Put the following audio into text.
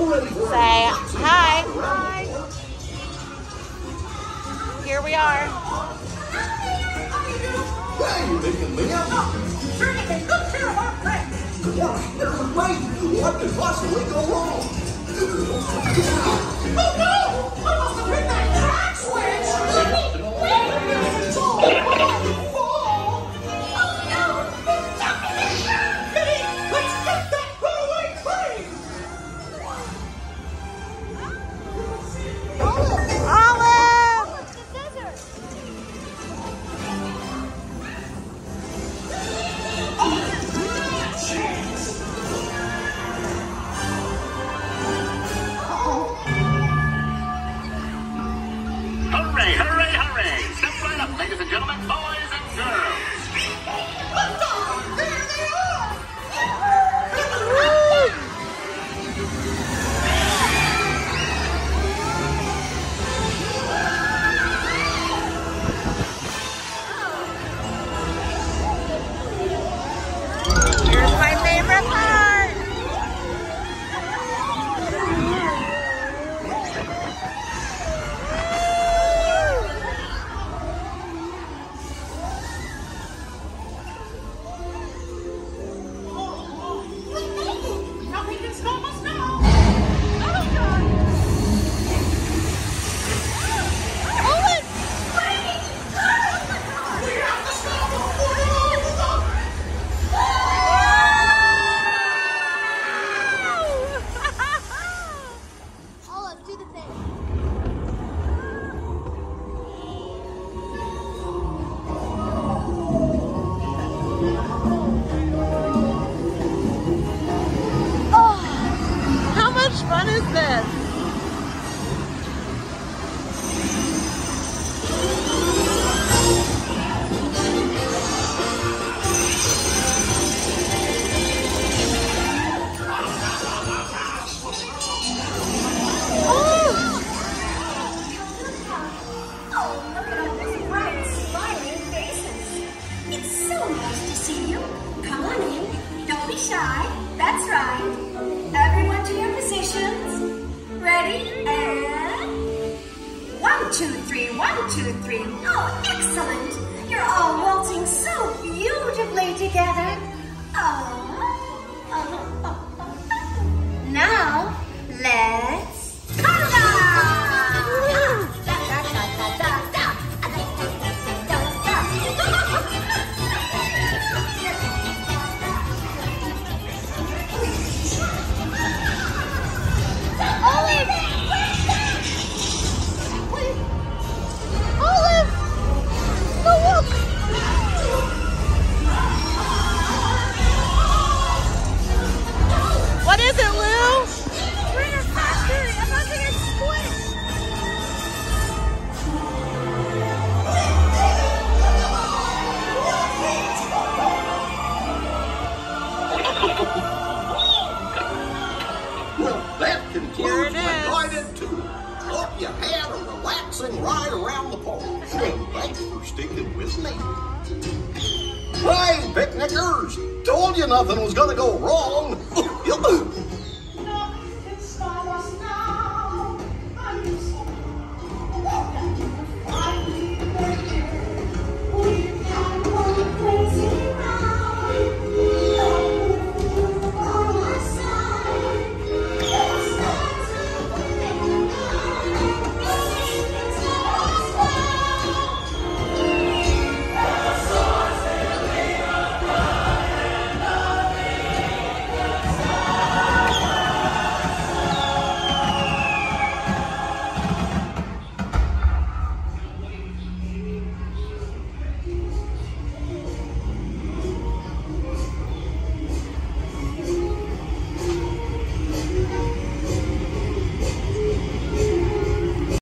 Say hi. Here we are. Hey, making me up. Oh, sure taking good care of our friends. Gosh, there's a plane. What could possibly go wrong? Ladies and gentlemen, boys fun is this? Oh, look at all those bright, smiling faces. It's so nice to see you. Come on in. Don't be shy. That's right. Ready? And... One, two, three, one, two, three. Oh, excellent. You're all waltzing so beautifully together. Oh. For sticking with me. Hey, picnickers! Told you nothing was gonna go wrong.